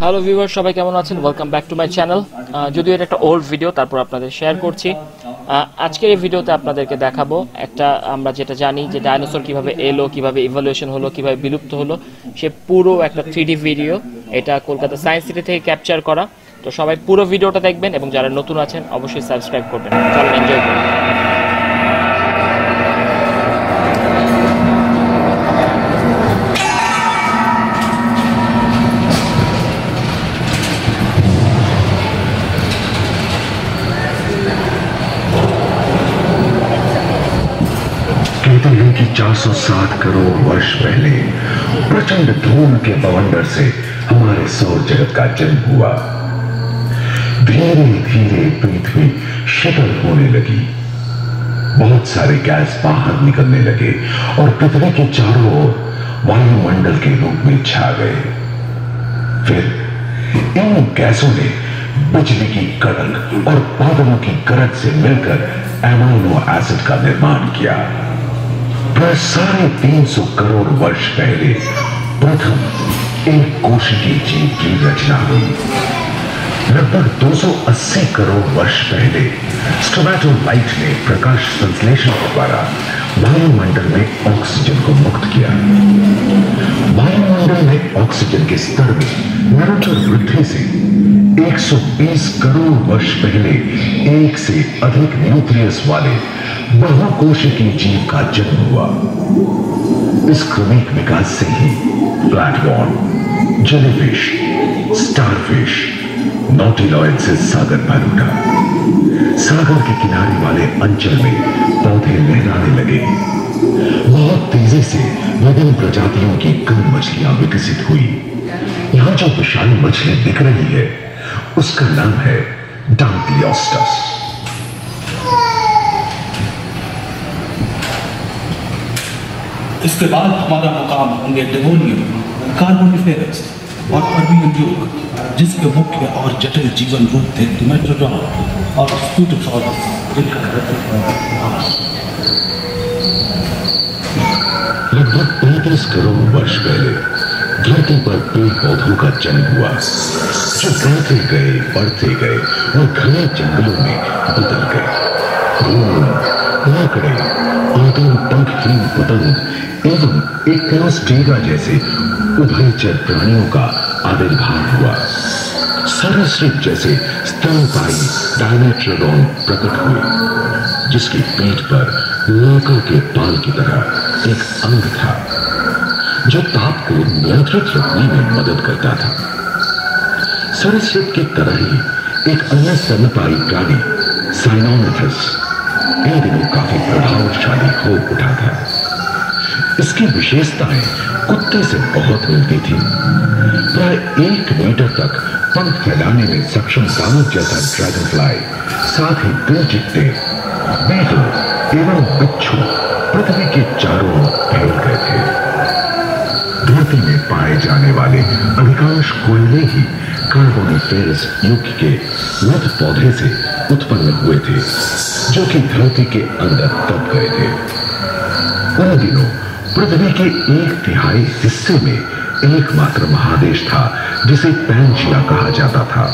Hello viewer সবাই কেমন আছেন? Welcome back to my channel যদিও এটা একটা ওল্ড ভিডিও তারপর আপনাদের শেয়ার করছি। আজকের এই ভিডিওতে আপনাদেরকে দেখাবো একটা, আমরা যেটা জানি যে ডাইনোসর কীভাবে এলো, কীভাবে ইভলিউশন হলো, কীভাবে বিলুপ্ত হলো, সে পুরো একটা থ্রি ভিডিও এটা কলকাতা সায়েন্স সিটি থেকে ক্যাপচার করা। তো সবাই পুরো ভিডিওটা দেখবেন এবং যারা নতুন আছেন, অবশ্যই সাবস্ক্রাইব করবেন। চলেন এনজয় করুন। 407 करोड़ वर्ष पहले प्रचंड धूम के बवंडर से हमारे सौर जगत का जन्म हुआ। धीरे धीरे पृथ्वी शीतल होने लगी। बहुत सारे गैस बाहर निकलने लगे और पृथ्वी के चारों ओर वायुमंडल के रूप में छा गए। फिर इन गैसों ने बिजली की कड़क और बादलों की गरज से मिलकर एमाइनो एसिड का निर्माण किया। प्राय साढ़े तीन सौ करोड़ वर्ष पहले प्रथम एक कोशिकीय जीव की रचना हुई। लगभग 280 करोड़ वर्ष पहले स्टोमैटोलाइट ने प्रकाश संश्लेषण के द्वारा वायुमंडल में ऑक्सीजन को मुक्त किया। वायुमंडल में ऑक्सीजन के स्तर में निरंतर वृद्धि से 120 करोड़ वर्ष पहले एक से अधिक न्यूक्लियस वाले बहुकोशिकीय जीव का जन्म हुआ। इस क्रमिक विकास से ही प्लेटफॉर्म जेलीफिश, स्टारफिश नोटिलॉइड से सागर भर उठा। सागर के किनारे वाले अंचल में पौधे लहराने लगे। बहुत तेज़ी से विभिन्न प्रजातियों की कई मछलियाँ विकसित हुई। यहाँ जो विशाल मछली दिख रही है उसका नाम है डांक्लियोस्टस इसके बाद हमारा मुकाम होंगे डेवोनियम कार्बोनिफेरस और पर्मियन युग जिसके मुख्य और जटिल जीवन रूप थे डिमेट्रोडॉन और स्कूटोसॉरस जिनका लगभग पैंतीस करोड़ वर्ष पहले धरती पर पेड़ पौधों का जन्म हुआ। जो बढ़ते गए बढ़ते गए और घने जंगलों में बदल गए। लाकड़े, आदिम पतंग एवं एक जैसे उभयचर प्राणियों का आविर्भाव हुआ। सरसृप जैसे स्तनपाई डायनाट्रोडॉन प्रकट हुए, जिसकी पीठ पर लाका के पाल की तरह एक अंग था। जो ताप को नियंत्रित रखने में मदद करता था। सरस्वत की तरह ही एक अन्य स्तनपाई प्राणी साइनोमेथस इन दिनों काफ़ी प्रभावशाली हो उठा था। इसकी विशेषताएँ कुत्ते से बहुत मिलती थी। प्राय एक मीटर तक पंख फैलाने में सक्षम कामक जैसा ड्रैगन फ्लाई साथ ही दिल चिट्टे बेटो एवं बिच्छू पृथ्वी के चारों ओर फैल गए थे। पाए जाने वाले अधिकांश कोयले ही कार्बोनिफेरस युग के मध पौधे से उत्पन्न हुए थे, जो कि धरती के अंदर दब गए थे। उन दिनों पृथ्वी के एक तिहाई हिस्से में एकमात्र महादेश था, जिसे पैंजिया कहा जाता था।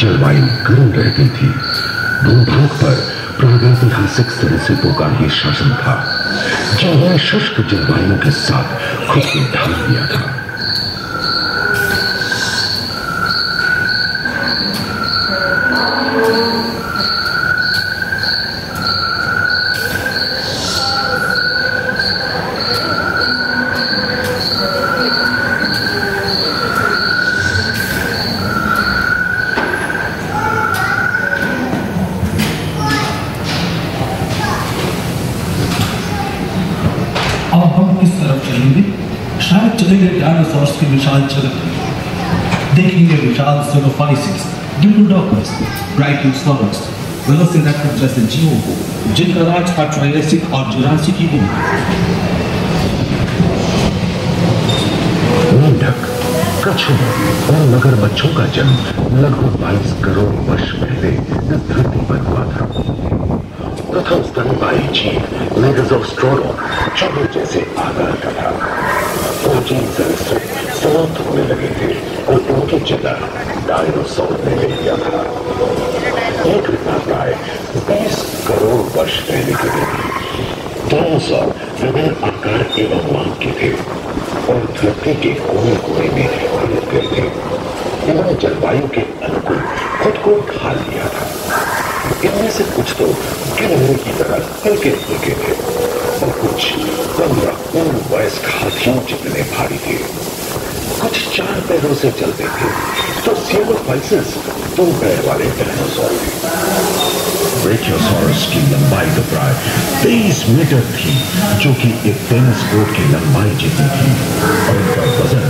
जलवायु गर्म रहती थी। भूभाग पर प्रागैतिहासिक सरीसृपों का ही शासन था, जिन्होंने शुष्क जलवायु के साथ खुद को ढाल दिया था अब हम किस तरफ़ चलेंगे शायद चलेंगे डायनासोर्स की विशाल में देखेंगे विशाल सोलोफाइसिस डिप्लोडोकस ब्राइटोसॉरस वेलोसिरैप्टर जैसे जीवों को, जिनका राज था ट्रायसिक और जुरासिक की मेंढक कछुओं और मगरमच्छों का जन्म लगभग 22 करोड़ वर्ष पहले इस धरती पर हुआ था प्रथम स्तनपाई जीव मेगाजोस्ट्रोडोन चूहे जैसे आकार का था प्राचीन सरीसृप समाप्त होने लगे थे और उनकी जगह डायनासोर ने ले लिया था ये घटना प्राय बीस करोड़ वर्ष पहले की थी डायनासोर विभिन्न आकार एवं मांग के थे और धरती के कोने कोने में गए थे इन्होंने जलवायु के अनुकूल खुद को ढाल लिया था इनमें से कुछ तो गिलहरी की तरह हल्के फुल्के थे और कुछ पंद्रह पूर्ण वयस्क हाथियों जितने भारी थे कुछ चार पैरों से चलते थे तो सियोफाइसिस दो पैर वाले डायनासोर थे ब्रेकियोसॉरस की लंबाई तो प्राय तेईस मीटर थी जो कि एक टेनिस कोर्ट की लंबाई जितनी थी और इनका वज़न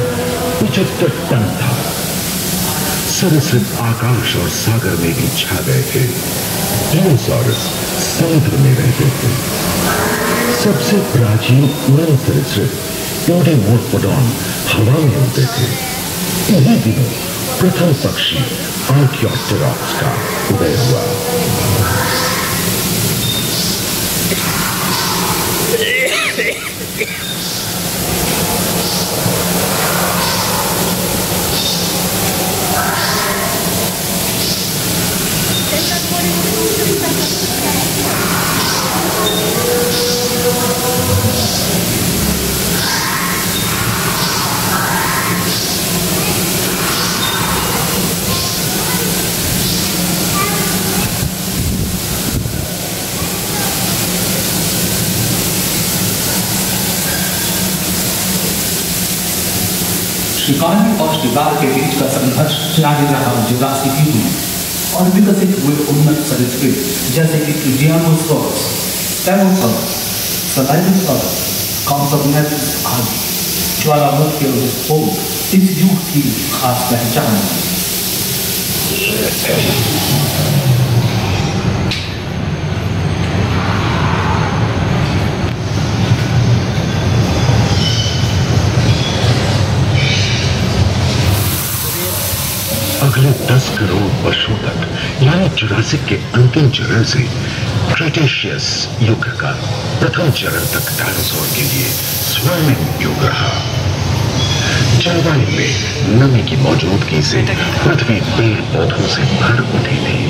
पचहत्तर टन था सरीसृप आकाश और सागर में भी छा गए थे डायनासोरस समुद्र में रहते थे सबसे प्राचीन उड़न सरीसृप यूडीमोर्फोडॉन हवा में उड़ते थे इन्हीं दिनों प्रथम पक्षी आर्कियोप्टेरॉक्स का उदय हुआ शिकारी शिकार के बीच का संघर्ष जारी रहा जुरासिक युग में। और विकसित हुए उन्नत संस्कृत, जैसे कि ट्रिजियानोसॉरस स्टेनोसॉरस सलाइनोसॉरस कॉन्सोग्नेटिस आदि, ज्वालामुख और विस्फोट इस युग की खास पहचान। है अगले दस करोड़ वर्षों तक, यानी जुरासिक के अंतिम चरण से क्रेटेशियस युग का प्रथम चरण तक डायनासोर के लिए स्वर्णिम युग रहा। जलवायु में नमी की मौजूदगी से पृथ्वी पेड़ पौधों से भर उठी थी।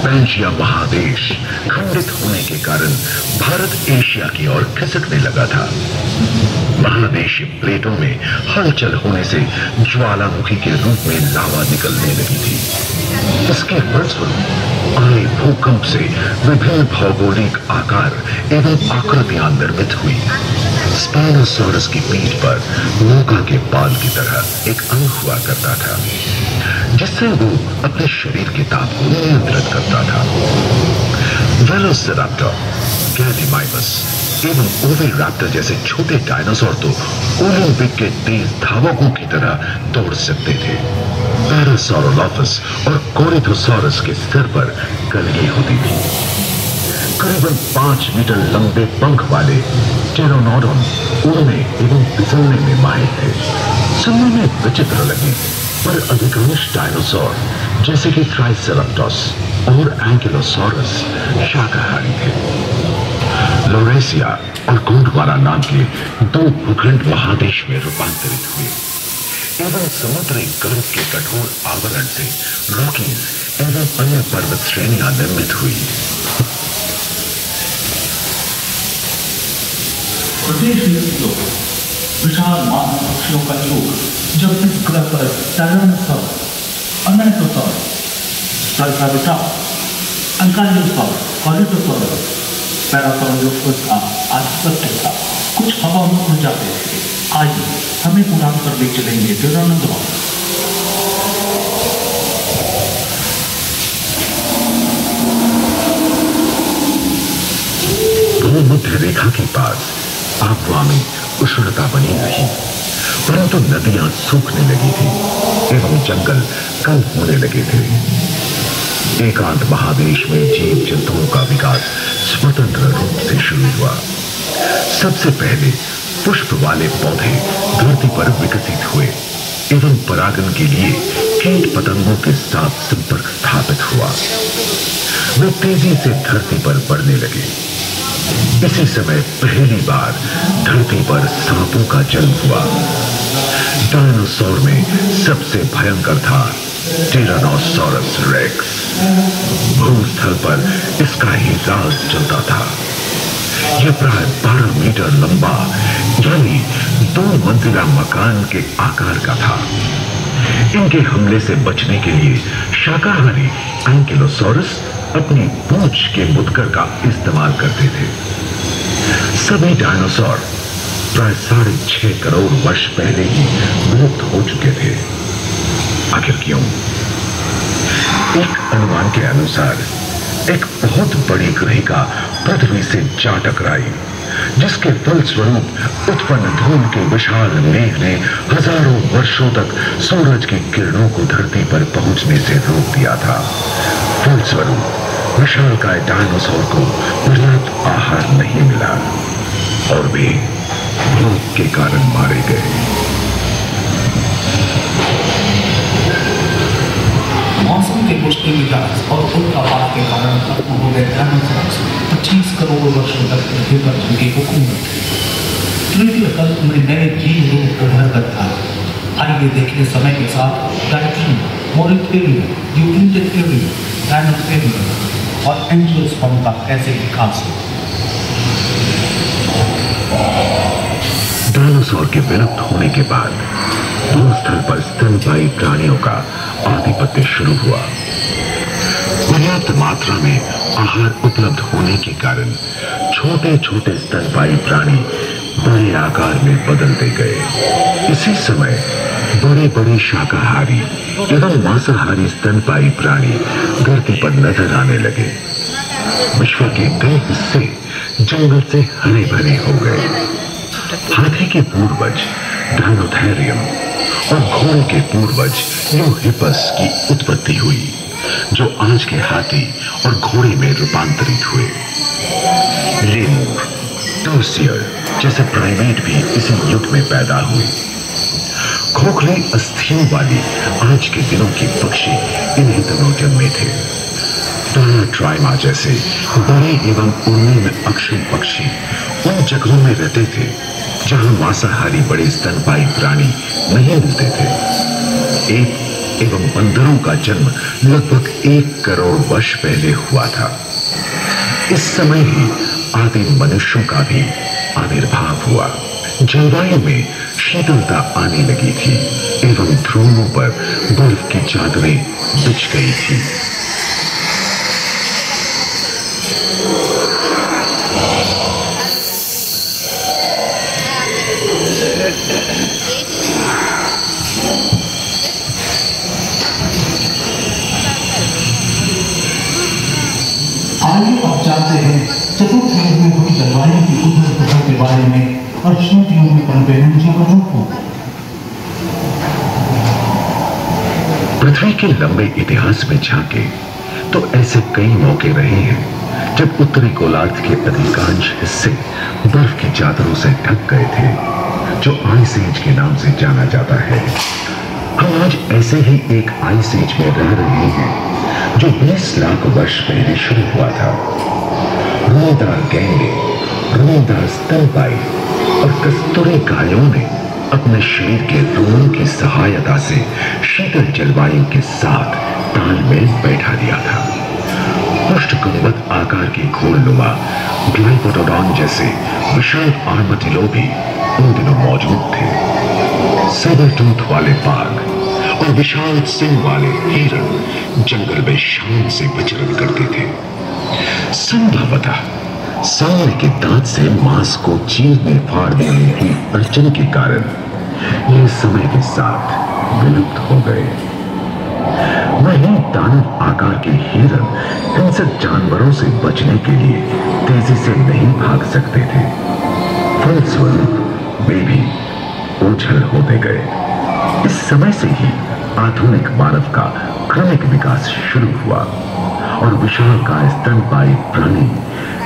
पैंशिया महादेश खंडित होने के कारण भारत एशिया की ओर खिसकने लगा था। महादेशीय प्लेटों में हलचल होने से ज्वालामुखी के रूप में लावा निकलने लगी थी। इसके फलस्वरूप आए भूकंप से विभिन्न भौगोलिक आकार एवं आकृतियाँ निर्मित हुई। स्पाइनोसोरस की पीठ पर नौका के बाल की तरह एक अंग हुआ करता था, जिससे वो अपने शरीर के ताप को नियंत्रित करता था। वेलोसिराप्टर, गैलीमाइमस एवं ओवेलरैप्टर जैसे छोटे डायनासोर तो ओलंपिक के तेज धावकों की तरह दौड़ सकते थे। पैरासोरोलॉफस और कोरिथोसॉरस के सिर पर कलगी होती थी। करीबन पाँच मीटर लंबे पंख वाले टेरोनोडोन उड़ने एवं फिसलने में माहिर थे। सुनने में विचित्र लगे, पर अधिकांश डायनासोर जैसे कि ट्राइसेराप्टोस और एंकिलोसोरस शाकाहारी थे। लोरेसिया और गोंडवारा नाम के दो भूखंड महादेश में रूपांतरित हुए। एवं समुद्री गर्भ के कठोर आवरण से रॉकीज एवं अन्य पर्वत श्रेणियाँ निर्मित हुई। प्रदेश लोग विशाल मानव पक्षियों का योग जब इस ग्रह पर टायरानोसॉर अनाइटोसॉर ट्राइसाबिटा अल्कालियोसॉर कॉलिटोसॉर पैरासोरोलोफस का आधिपत्य था। कुछ हवा में उड़ जाते थे। आइए, हमें उड़ान पर ले चलेंगे। टिरानोसॉर भूमध्य रेखा के पास आबवा में उष्णता बनी रही, परंतु नदियाँ सूखने लगी थी एवं जंगल कल होने लगे थे। एकांत महादेश में जीव जंतुओं का विकास स्वतंत्र रूप से शुरू हुआ। सबसे पहले पुष्प वाले पौधे धरती पर विकसित हुए, एवं परागन के लिए कीट पतंगों के साथ संपर्क स्थापित हुआ। वे तेज़ी से धरती पर बढ़ने लगे। इसी समय पहली बार धरती पर सांपों का जन्म हुआ। डायनासोर में सबसे भयंकर था। टिरानोसोरस रेक्स भूस्थल पर इसका ही राज चलता था यह प्राय 12 मीटर लंबा यानी दो मंजिला मकान के आकार का था इनके हमले से बचने के लिए शाकाहारी एंकिलोसोरस अपनी पूंछ के मुदकर का इस्तेमाल करते थे सभी डायनासोर प्राय साढ़े छह करोड़ वर्ष पहले ही विलुप्त हो चुके थे आखिर क्यों एक अनुमान के अनुसार, एक बहुत बड़ी ग्रहिका पृथ्वी से जा टकराई जिसके फलस्वरूप उत्पन्न धूल के विशाल मेघ ने हज़ारों वर्षों तक सूरज की किरणों को धरती पर पहुँचने से रोक दिया था। फलस्वरूप विशालकाय डायनासोर को पर्याप्त आहार नहीं मिला, और वे भूख के कारण मारे गए। के मुश्किल मिजाज और उल्कापात के कारण खत्म हो गए पच्चीस करोड़ वर्षों तक पर जिनकी हुकूमत तृतीय कल्प में नए जीव रूप उभर कर था आइए देखें समय के साथ डाइटिन मोरिथेरियम यूटिंटेरियम डायनोथेरियम और एंजियोस्पर्म का कैसे विकास हुआ डायनासोर के विलुप्त होने के बाद भूस्थल पर स्तनपायी प्राणियों का आधिपत्य शुरू हुआ। पर्याप्त मात्रा में आहार उपलब्ध होने के कारण छोटे छोटे स्तनपायी प्राणी बड़े आकार में बदलते गए। इसी समय बड़े बड़े शाकाहारी एवं मांसाहारी स्तनपायी प्राणी धरती पर नज़र आने लगे। विश्व के कई हिस्से जंगल से हरे भरे हो गए। हाथी के पूर्वज डायनोथेरियम और घोड़े के पूर्वज यूहिपस की उत्पत्ति हुई, जो आज के हाथी और घोड़े में रूपांतरित हुए। लेमूर टर्सियर जैसे प्राइमेट भी इसी युग में पैदा हुए। खोखले अस्थियों वाली आज के दिनों के पक्षी इन्हीं दिनों जन्मे थे। ट्राइमा जैसे बड़े एवं उड़ने में अक्षम पक्षी उन जगहों में रहते थे जहाँ मांसाहारी बड़े स्तनपायी प्राणी नहीं मिलते थे। एक एवं बंदरों का जन्म लगभग एक करोड़ वर्ष पहले हुआ था। इस समय ही आदि मनुष्यों का भी आविर्भाव हुआ। जलवायु में शीतलता आने लगी थी एवं ध्रुवों पर बर्फ़ की चादरें बिछ गई थी। चतुर्थ में हुई जलवायु की उथल पुथल के बारे में और युग में उन जीवनों को पृथ्वी के लंबे इतिहास में झांके तो ऐसे कई मौके रहे हैं, जब उत्तरी गोलार्ध के अधिकांश हिस्से बर्फ़ की चादरों से ढक गए थे, जो आइस एज के नाम से जाना जाता है। हम आज ऐसे ही एक आइस एज में रह रहे हैं, जो 20 लाख वर्ष पहले शुरू हुआ था। रोएदार गैंगे रोएदार स्तनपाई और कस्तूरी गायों ने अपने शरीर के रोमों की सहायता से शीतल जलवायु के साथ तालमेल बैठा दिया था। पुष्ट गुंबद आकार की घोड़नुमा, ग्लाइकोडोडॉन जैसे विशाल आर्मटिलो भी उन दिनों मौजूद थे। सबर टूथ वाले बाघ और विशाल सिंह वाले हिरण जंगल में शान से विचरण करते थे। संभवतः। सामने के दांत से मांस को चीरने फाड़ने में हुई अड़चन के कारण ये समय के साथ विलुप्त हो गए। वहीं दानव आकार के हिरण हिंसक जानवरों से बचने के लिए तेज़ी से नहीं भाग सकते थे। फलस्वरूप वे भी ओझल होते गए। इस समय से ही आधुनिक मानव का क्रमिक विकास शुरू हुआ। और विशाल का स्तनपायी प्राणी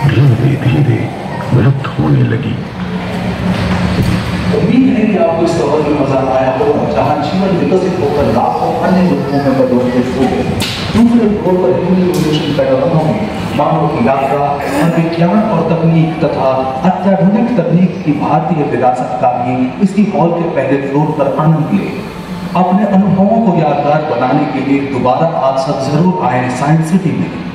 धीरे धीरे विलुप्त होने लगी। उम्मीद है कि आपको इस सफ़र में मज़ा आया होगा, जहाँ जीवन विकसित होकर लाखों अन्य रूपों में परिवर्तित हो। गए दूसरे फ्लोर पर हिंदी रिवोल्यूशन पैटर्नों में मानव की यात्रा और विज्ञान और तकनीक तथा अत्याधुनिक तकनीक की भारतीय विरासत का भी इसी हॉल के पहले फ्लोर पर आनंद ले। अपने अनुभवों को यादगार बनाने के लिए दोबारा आप सब ज़रूर आए साइंस सिटी में।